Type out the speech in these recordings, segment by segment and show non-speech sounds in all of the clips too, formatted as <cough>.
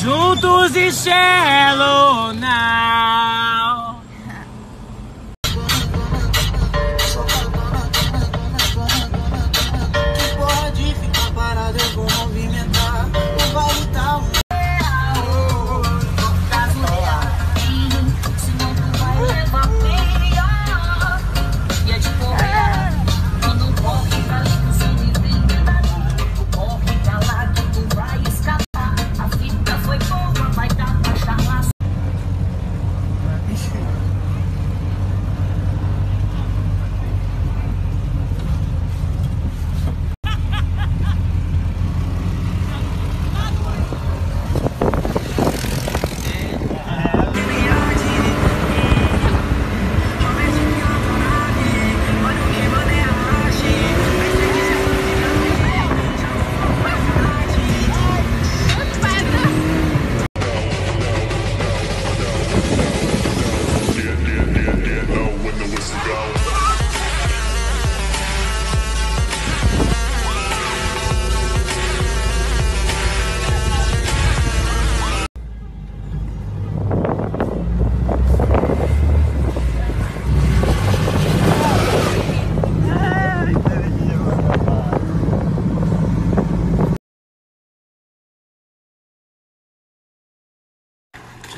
Juntos e shallow now.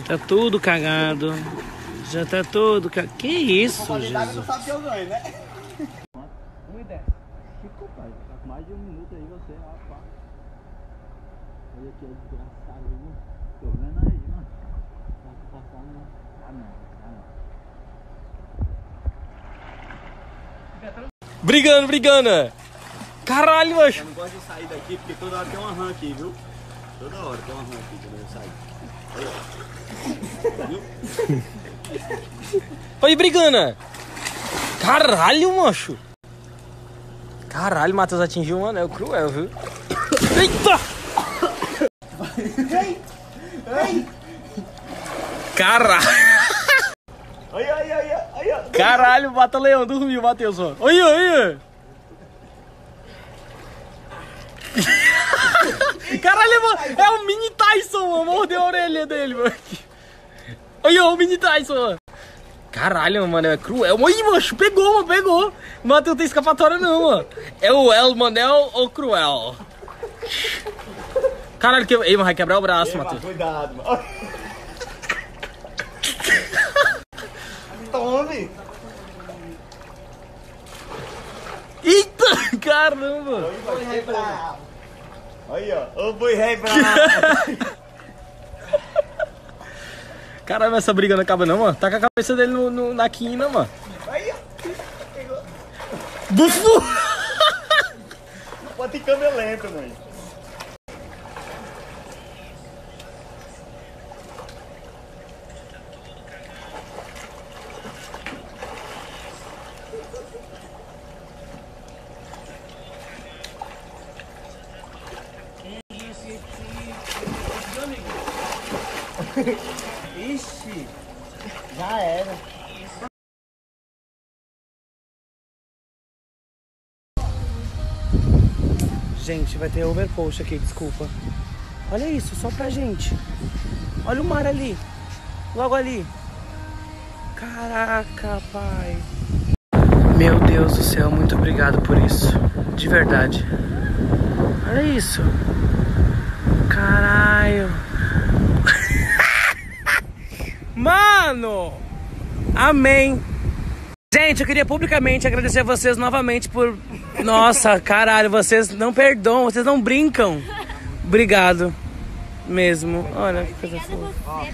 Tá tudo cagado. Já tá tudo cagado. Que isso, Jesus? sabe que eu ganho, né? Chico, pai, tá com mais de um minuto aí você, rapaz. Olha aqui, é desgraçado aí, Tô vendo aí, mano. Tá passando, né? Ah, não, ah, não. Brigando, brigando. Caralho, macho. Eu não gosto de sair daqui porque toda hora tem uma rã aqui, viu? Toda hora tem uma aqui quando eu sair. Oi, brigana. Caralho, macho. Caralho, Matheus atingiu um anel cruel, viu? Eita! Caralho! Ai, ai, ai, ai, ai. Caralho, Mata Leão, dormiu, Matheus, ó. Olha, olha! Caralho, mano, é o mini Tyson, mano. Mordeu a orelha dele, mano. Olha, o mini Tyson, mano. Caralho, mano, é cruel. Ih, macho, pegou, mano, pegou. O Matheus não tem escapatória, não, mano. É o El Manel ou Cruel? Caralho, que... Ei, mas vai quebrar o braço, Matheus. Cuidado, mano. <laughs> Tome! Eita, <laughs> caramba. Bravo. Aí, ó. Ô boi rei bravo. <laughs> Caralho, essa briga não acaba não, mano. Tá com a cabeça dele no, no- na quina, mano. Aí, ó. Bufu! Pode ter câmera lenta, mãe. Ixi, já era. Gente, vai ter overpost aqui, desculpa. Olha isso, só pra gente. Olha o mar ali. Logo ali. Caraca, pai. Meu Deus do céu, muito obrigado por isso. De verdade. Olha isso. Caralho. Mano! Amém. Gente, eu queria publicamente agradecer a vocês novamente por. Nossa, <laughs> caralho, vocês não perdoam, vocês não brincam. Obrigado. Mesmo. Olha que coisa fofa.